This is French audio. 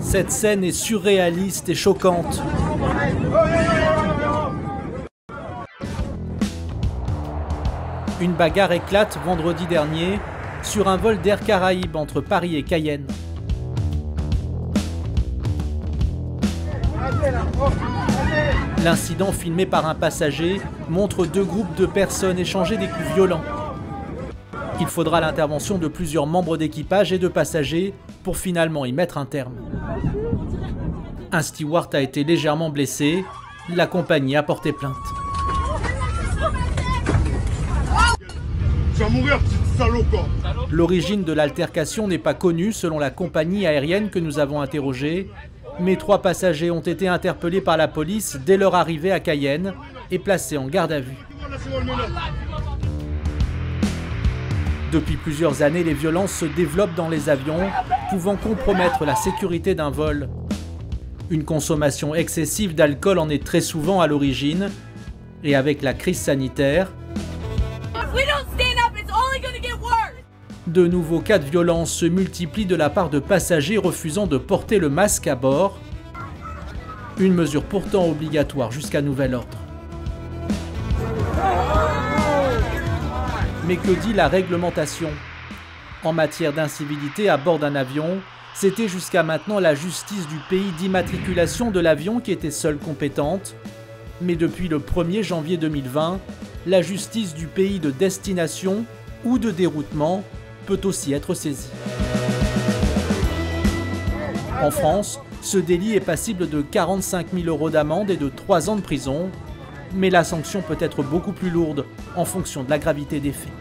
Cette scène est surréaliste et choquante. Une bagarre éclate vendredi dernier sur un vol d'Air Caraïbes entre Paris et Cayenne. L'incident filmé par un passager montre deux groupes de personnes échanger des coups violents. Il faudra l'intervention de plusieurs membres d'équipage et de passagers pour finalement y mettre un terme. Un steward a été légèrement blessé, la compagnie a porté plainte. L'origine de l'altercation n'est pas connue selon la compagnie aérienne que nous avons interrogée, mais trois passagers ont été interpellés par la police dès leur arrivée à Cayenne et placés en garde à vue. Depuis plusieurs années, les violences se développent dans les avions, pouvant compromettre la sécurité d'un vol. Une consommation excessive d'alcool en est très souvent à l'origine, et avec la crise sanitaire, de nouveaux cas de violence se multiplient de la part de passagers refusant de porter le masque à bord, une mesure pourtant obligatoire jusqu'à nouvel ordre. Mais que dit la réglementation? En matière d'incivilité à bord d'un avion, c'était jusqu'à maintenant la justice du pays d'immatriculation de l'avion qui était seule compétente, mais depuis le 1er janvier 2020, la justice du pays de destination ou de déroutement peut aussi être saisie. En France, ce délit est passible de 45 000 euros d'amende et de 3 ans de prison, mais la sanction peut être beaucoup plus lourde en fonction de la gravité des faits.